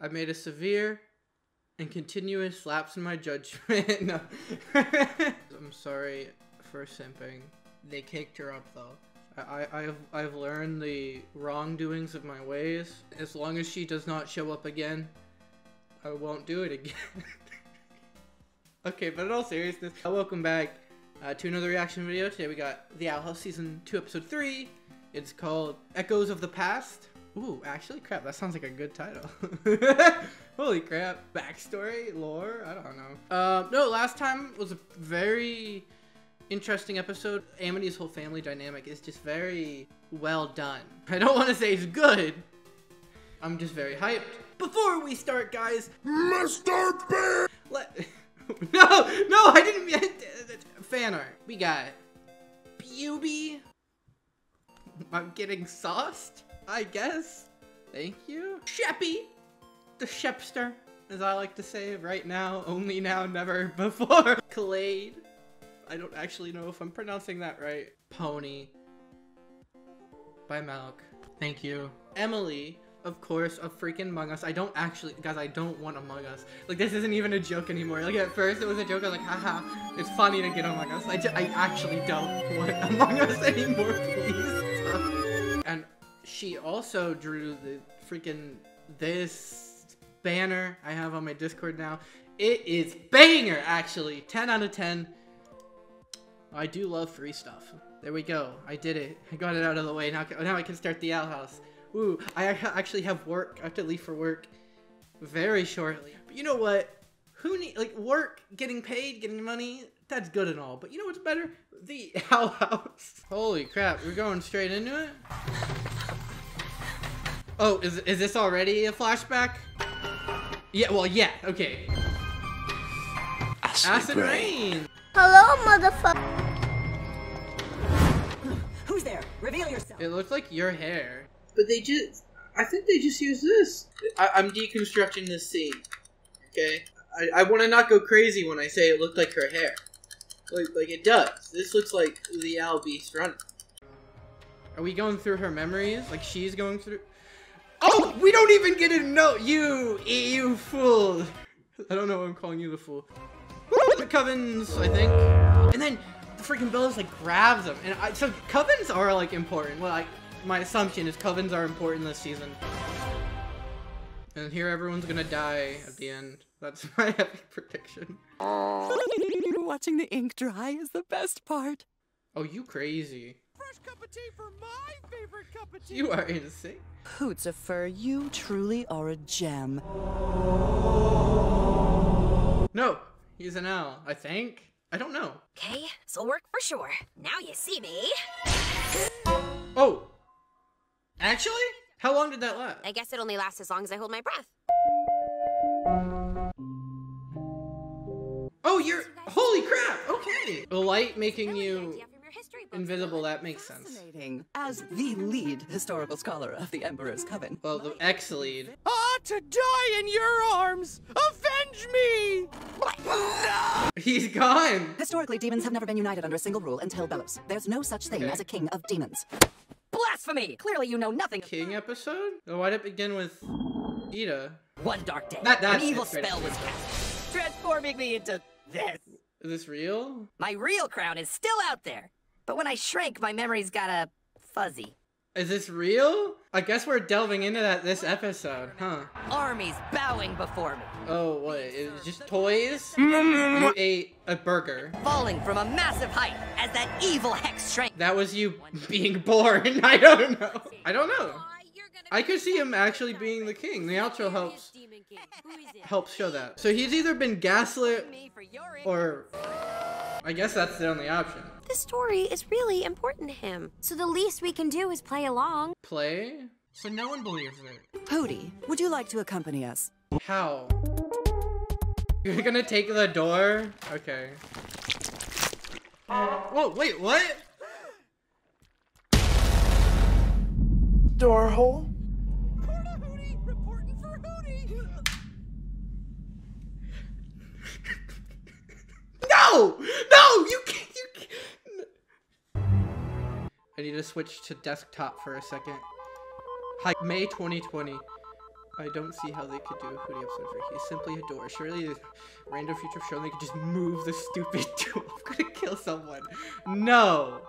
I made a severe and continuous lapse in my judgment. no. I'm sorry for simping. They kicked her up though. I, I, I've, I've learned the wrongdoings of my ways. As long as she does not show up again, I won't do it again. okay, but in all seriousness, uh, welcome back uh, to another reaction video. Today we got The Owl House Season 2, Episode 3. It's called Echoes of the Past. Ooh, actually, crap, that sounds like a good title. Holy crap. Backstory, lore, I don't know. Uh, no, last time was a very interesting episode. Amity's whole family dynamic is just very well done. I don't want to say it's good. I'm just very hyped. Before we start, guys, Mr. Bear! let no, no, I didn't mean fan art. We got Buby. I'm getting sauced, I guess. Thank you. Sheppy, the Shepster, as I like to say right now, only now, never before. Clade. I don't actually know if I'm pronouncing that right. Pony. By Malk. Thank you. Emily, of course, of freaking Among Us. I don't actually, guys, I don't want Among Us. Like, this isn't even a joke anymore. Like, at first it was a joke. I was like, haha, it's funny to get Among Us. I, I actually don't want Among Us anymore, please. She also drew the freaking, this banner I have on my Discord now. It is banger, actually. 10 out of 10. I do love free stuff. There we go. I did it. I got it out of the way. Now, now I can start the Owl House. Ooh, I actually have work. I have to leave for work very shortly. But you know what? Who need like work, getting paid, getting money? That's good and all. But you know what's better? The Owl House. Holy crap! We're going straight into it. Oh, is is this already a flashback? Yeah. Well, yeah. Okay. Acid rain. Hello, motherfucker. Who's there? Reveal yourself. It looks like your hair. But they just, I think they just used this. I, I'm deconstructing this scene. Okay? I, I want to not go crazy when I say it looked like her hair. Like, like it does. This looks like the Owl Beast running. Are we going through her memories? Like she's going through. Oh, we don't even get a note. You, you fool. I don't know. why I'm calling you the fool. The covens, I think. And then the freaking Belos like grabs him, and I, so covens are like important. Well, like my assumption is covens are important this season. And here everyone's gonna die at the end. That's my epic prediction. Watching the ink dry is the best part. Oh, you crazy? Fresh cup of tea for my favorite cup of tea. You are insane. Hootsifer, you truly are a gem. No, he's an owl. I think. I don't know. Okay, this'll work for sure. Now you see me. Oh, actually, how long did that last? I guess it only lasts as long as I hold my breath. Oh, you're. Holy crap! Okay. The light making you invisible. That makes sense. As the lead historical scholar of the Emperor's Coven. Well, the X lead. Ah, to die in your arms! Avenge me! He's gone. Historically, demons have never been united under a single rule until Belos. There's no such thing Okay. as a king of demons. Blasphemy! Clearly you know nothing. King episode? Oh, why'd it begin with Eda? One dark day, That- that's an evil it, spell was cast, transforming me into this. Is this real? My real crown is still out there, but when I shrink, my memories got a fuzzy. Is this real? I guess we're delving into that this episode, huh? Armies bowing before me, Oh, what? It was just toys? Mm-hmm. you ate a burger. falling from a massive height as that evil hex shrank. That was you being born. I don't know. I don't know. Aw, you're gonna I could see him actually being the king. The outro helps Demon King. Who is it? helps show that. So he's either been gaslit Me for your or I guess that's the only option. This story is really important to him. So the least we can do is play along. Play? So no one believes it. Pody, would you like to accompany us? How? You're gonna take the door? Okay. Whoa, wait, what? Door hole? Porta Hooty, reporting for Hooty. No! No! You can't. I need to switch to desktop for a second. Hi, May 2020. I don't see how they could do a Hooty episode for He's simply a door. Surely, the random future show they could just move the stupid door. I'm gonna kill someone. No.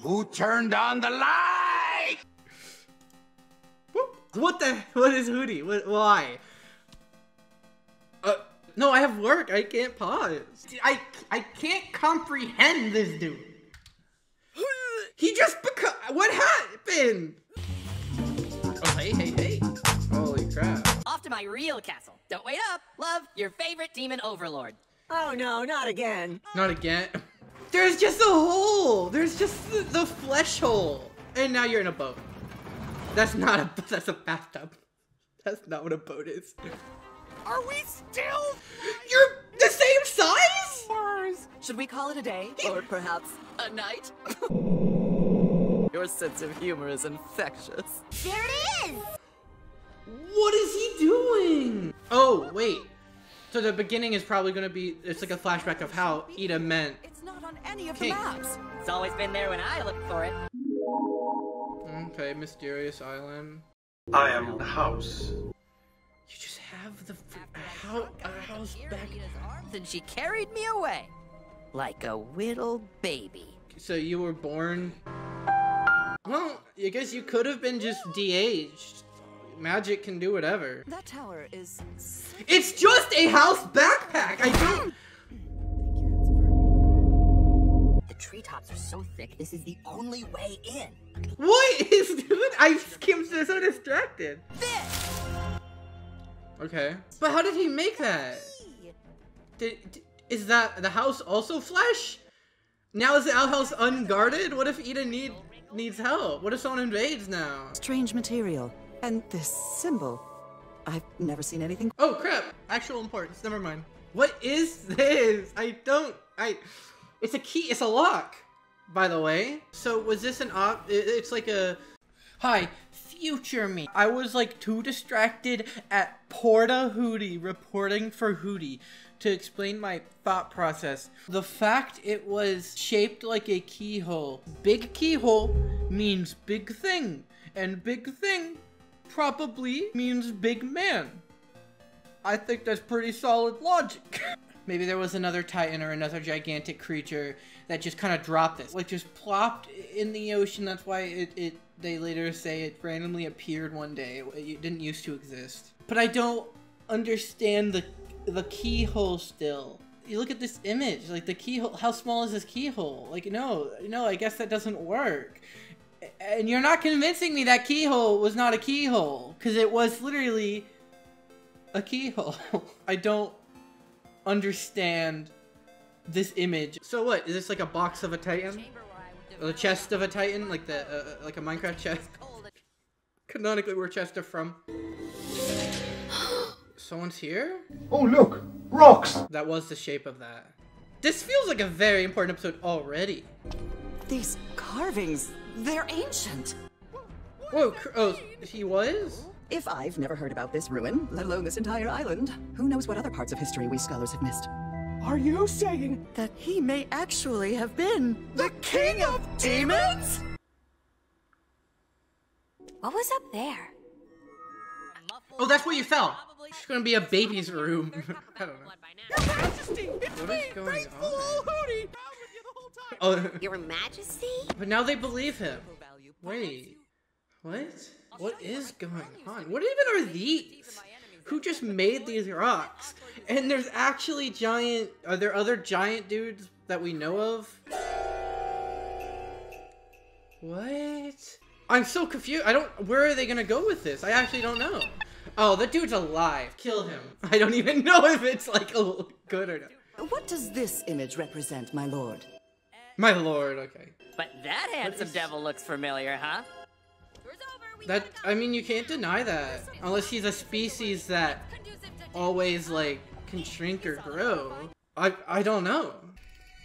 Who turned on the light? What the? What is Hooty? What? Why? Uh, no, I have work. I can't pause. I I can't comprehend this dude. He just become. What happened? Oh hey hey hey! Holy crap! Off to my real castle. Don't wait up. Love, your favorite demon overlord. Oh no, not again. Not again. There's just a hole. There's just the, the flesh hole, and now you're in a boat. That's not a. That's a bathtub. That's not what a boat is. Are we still You're the same size. Should we call it a day? Or perhaps A night? your sense of humor is infectious. There it is! What is he doing? Oh wait. So the beginning is probably gonna be. It's like a flashback of how Eda meant. It's not on any of King. the maps. It's always been there when I look for it. Okay, mysterious island. I am the house. You just have the f- how a house back. in Rita's arms, and she carried me away. Like a little baby. So you were born. Well, I guess you could have been just de-aged. Magic can do whatever. That tower is. It's just a house backpack. I don't. The treetops are so thick, this is the only way in. What is dude? I am so distracted. This. Okay, but how did he make that? Did, d- is that the house also flesh? Now is the outhouse unguarded? What if Eda need needs help? What if someone invades now? Strange material. And this symbol. I've never seen anything. Oh crap! Actual importance. Never mind. What is this? I don't. I. It's a key. It's a lock. By the way. So was this an op? It's like a. Hi, future me. I was like too distracted at Porta Hooty reporting for Hooty to explain my thought process. The fact it was shaped like a keyhole. Big keyhole means big thing, and big thing probably means big man. I think that's pretty solid logic. Maybe there was another titan or another gigantic creature that just kind of dropped this, like just plopped in the ocean. That's why it, it they later say it randomly appeared one day. It didn't used to exist. But I don't understand the the keyhole still. You look at this image, like the keyhole. How small is this keyhole? Like no, no. I guess that doesn't work. And you're not convincing me that keyhole was not a keyhole, because it was literally a keyhole. I don't understand this image. So what? Is this like a box of a titan? Or the chest of a titan? Like the uh, like a Minecraft chest? Canonically, where chests are from. Someone's here? Oh, look! Rocks! That was the shape of that. This feels like a very important episode already. These carvings, they're ancient. Whoa, oh, he was? If I've never heard about this ruin, let alone this entire island, who knows what other parts of history we scholars have missed? Are you saying That he may actually have been the king of demons? What was up there? Oh, that's where you fell. It's gonna be a baby's room. I don't know. Your Majesty? It's What me, is going faithful on? Hooty! Down with you the whole time. Oh, Your Majesty? but now they believe him. Wait, what? What is going on? What even are these? Who just made these rocks? And there's actually giant. Are there other giant dudes that we know of? What? I'm so confused. I don't. Where are they gonna go with this? I actually don't know. Oh, the dude's alive. Kill him. I don't even know if it's like a good or not. What does this image represent, my lord? My lord. Okay. But that handsome devil looks familiar, huh? That I mean, you can't deny that unless he's a species that always like can shrink or grow. I I don't know.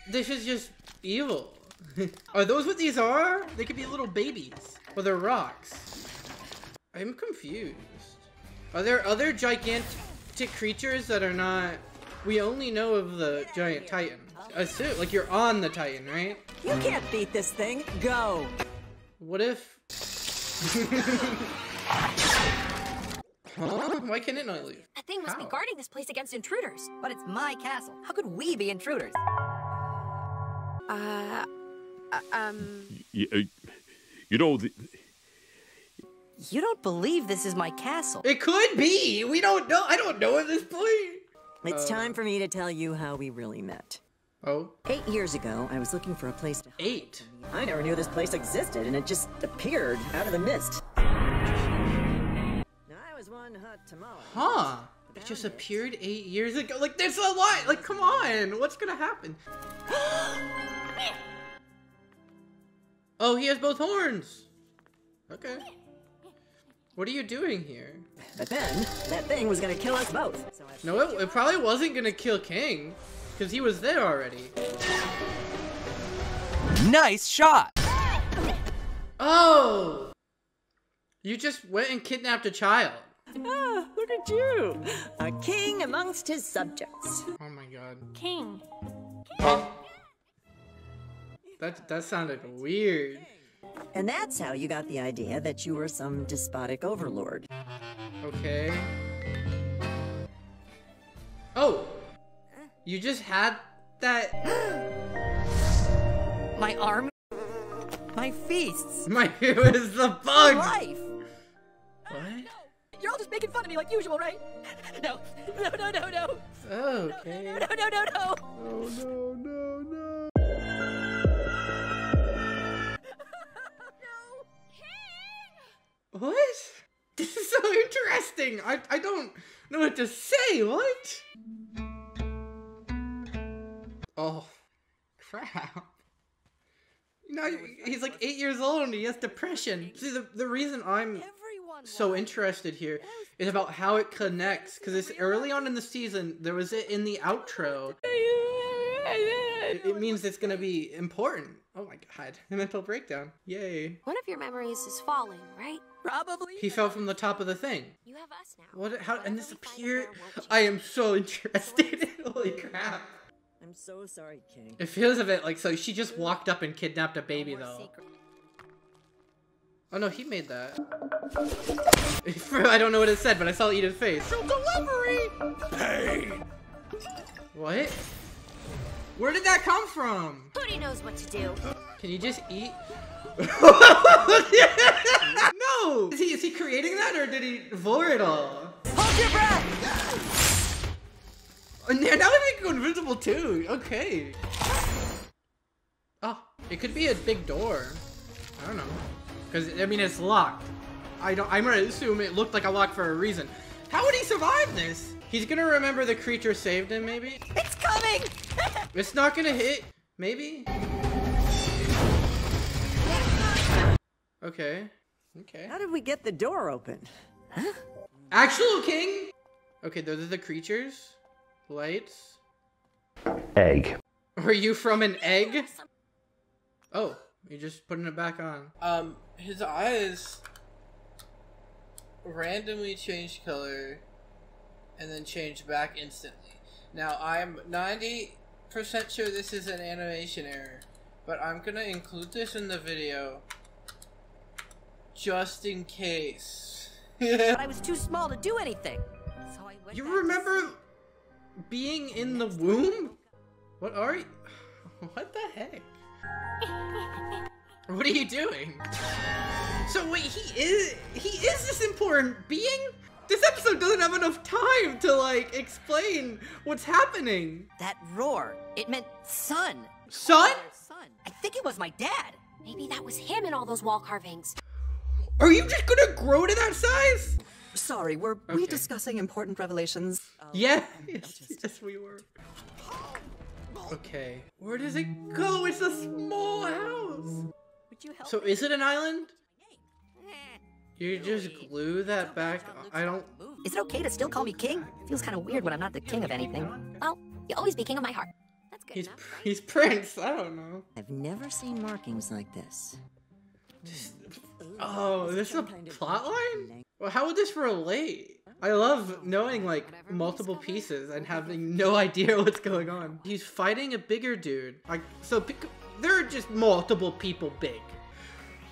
This is just evil. are those what these are? They could be little babies, or they're rocks. I'm confused. Are there other gigantic creatures that are not? We only know of the giant titan. Assume like you're on the titan, right? You can't beat this thing. Go. What if? Huh? Why can't it not leave? That thing must How? be guarding this place against intruders. But it's my castle. How could we be intruders? Uh, uh, um, You, you know, the, You don't believe this is my castle. It could be. We don't know. I don't know at this point. It's uh. time for me to tell you how we really met. Oh, Eight years ago, I was looking for a place to eight. I never knew this place existed, and it just appeared out of the mist. Now, I was one hot tamale. Huh. It just appeared eight years ago. Like, there's a lot. Like, come on. What's gonna happen? oh, he has both horns. Okay. What are you doing here? But then, that thing was gonna kill us both. So No, it, it probably wasn't gonna kill King. Because he was there already. Nice shot. Oh! You just went and kidnapped a child. Ah, look at you! A king amongst his subjects. Oh my god. King. That, that sounded weird. And that's how you got the idea that you were some despotic overlord. Okay. Oh! You just had that. My army, my feasts, My, it was the bug! life. What? You're all just making fun of me like usual, right? No, no, no, no, no, Okay. no, no, no, no. Oh no, no, interesting. I, I don't know what to say. What? Oh, crap. You know, he's like eight years old and he has depression. See, the, the reason I'm so interested here is about how it connects because it's early on in the season there was it in the outro it, it means it's gonna be important oh my god mental breakdown yay One of your memories is falling, right? Probably. he fell from the top of the thing You have us now. what how and this appeared i am so interested holy crap I'm so sorry, King. it feels a bit like so she just walked up and kidnapped a baby more though secret. oh no he made that i don't know what it said but i saw Edith's face Delivery. Pain. What? Where did that come from? Hooty knows what to do. Can you just eat? no! Is he, is he creating that or did he vor it all? Hold your breath. Oh, now now he can go invisible too. Okay. Oh, it could be a big door. I don't know. Because, I mean, it's locked. I don't, I'm gonna assume it looked like a lock for a reason. How would he survive this? He's gonna remember the creature saved him, maybe? It's coming. It's not gonna hit. Maybe. Okay. Okay. How did we get the door open? Huh? Actual king. Okay, those are the creatures. Lights. Egg. Are you from an egg? Oh, you're just putting it back on. Um, his eyes randomly change color and then change back instantly. Now, I'm 90% sure this is an animation error, but I'm gonna include this in the video just in case. But I was too small to do anything. So I went you remember being in the womb? What are you? What the heck? What are you doing? So wait, he is he is this important being? This episode doesn't have enough time to like explain what's happening. That roar. It meant son. Son? Son. I think it was my dad. Maybe that was him in all those wall carvings. Are you just gonna grow to that size? Sorry, were we discussing important revelations? Yeah. Yes, yes, we were. Okay. Where does it go? It's a small house. Would you help? So is it an island? You just glue that back. I don't. Is it okay to still call me king? Feels kind of weird when I'm not the king of anything. Well, you'll always be king of my heart. That's good He's enough. right? he's Prince. I don't know. I've never seen markings like this. Oh, this is a plot line? Well, how would this relate? I love knowing like multiple pieces and having no idea what's going on. He's fighting a bigger dude. Like so, there are just multiple people big.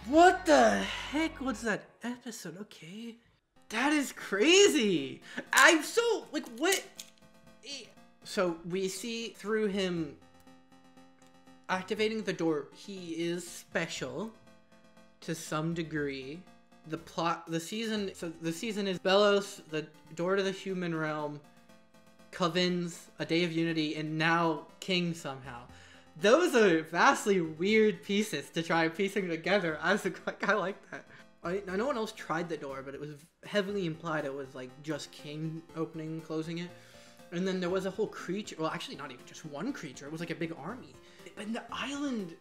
What the heck was that episode? Okay. That is crazy. I'm so like what? Eh, so we see through him activating the door. He is special to some degree. The plot, the season. So the season is Belos, the door to the human realm, Covens, a day of unity, and now King somehow. Those are vastly weird pieces to try piecing together. I was like, I like that. I, I no one else tried the door, but it was heavily implied it was like just King opening and closing it. And then there was a whole creature. Well, actually, not even just one creature. It was like a big army. And the island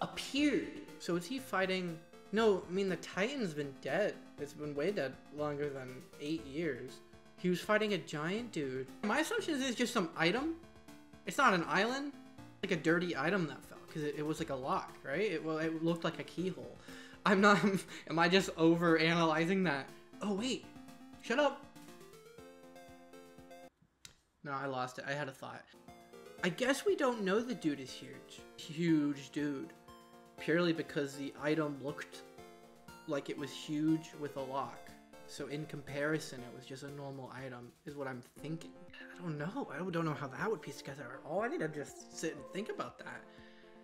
appeared. So is he fighting? No, I mean the Titan's been dead. It's been way dead longer than eight years. He was fighting a giant dude. My assumption is it's just some item. It's not an island. Like a dirty item that fell because it, it was like a lock, right? It well, it looked like a keyhole. I'm not. Am I just over analyzing that? Oh wait, shut up. No, I lost it. I had a thought. I guess we don't know the dude is huge. Huge dude. Purely because the item looked like it was huge with a lock. So in comparison, it was just a normal item, is what I'm thinking. I don't know. I don't know how that would piece together at all. I need to just sit and think about that.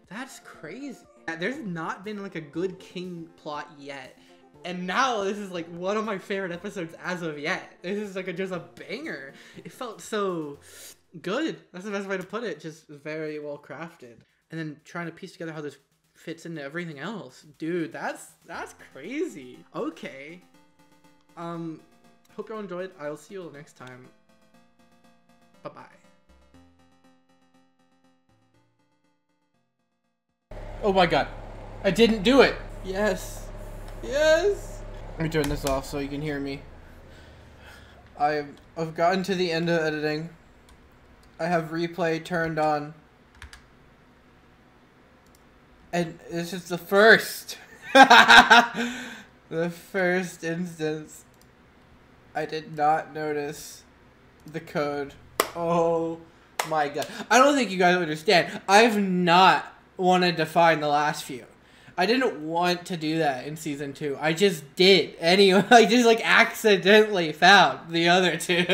That's crazy. There's not been like a good king plot yet. And now this is like one of my favorite episodes as of yet. This is like a, just a banger. It felt so good. That's the best way to put it. Just very well crafted. And then trying to piece together how this fits into everything else. Dude, that's that's crazy. Okay. Um hope y'all enjoyed. I'll see you all next time. Bye-bye. Oh my god. I didn't do it. Yes. Yes. Let me turn this off so you can hear me. I've, I've gotten to the end of editing. I have replay turned on. And this is the first. the first instance. I did not notice the code. Oh my god. I don't think you guys understand. I've not wanted to find the last few. I didn't want to do that in season two. I just did. Anyway, I just like accidentally found the other two.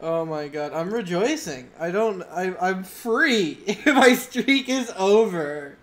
oh my god, I'm rejoicing. I don't I I'm free. My streak is over.